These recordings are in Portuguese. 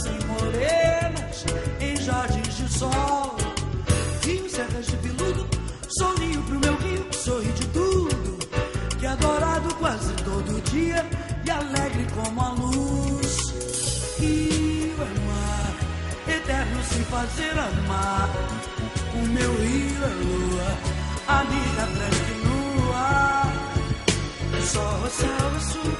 crianças morenas em jardins de sol. Rio serras de peludo, soninho pro meu rio que sorri de tudo. Que é adorado quase todo dia e alegre como a luz. Rio é mar, eterno se fazer amar. O meu rio é lua, amiga branca e nua. Só roçava sua.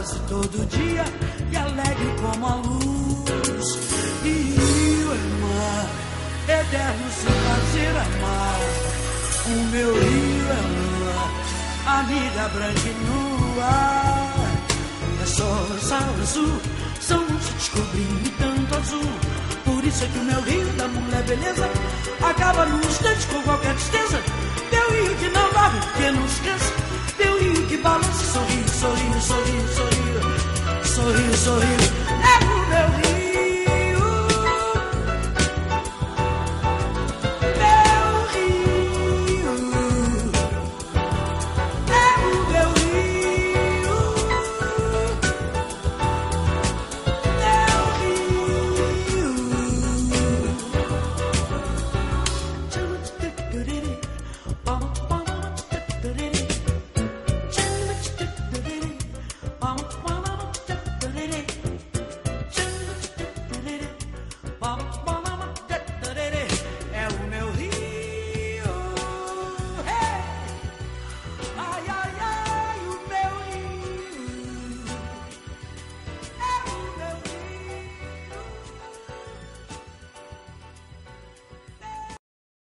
quase todo dia e alegre como a luz. E eu, irmã, eterno se fazer amar. O meu rio é lua, amiga branca e nua. É só sal azul, são os descobrindo tanto azul. Por isso é que o meu rio da mulher é beleza acaba num instante com qualquer tristeza. Meu rio que não dá, que não esqueça.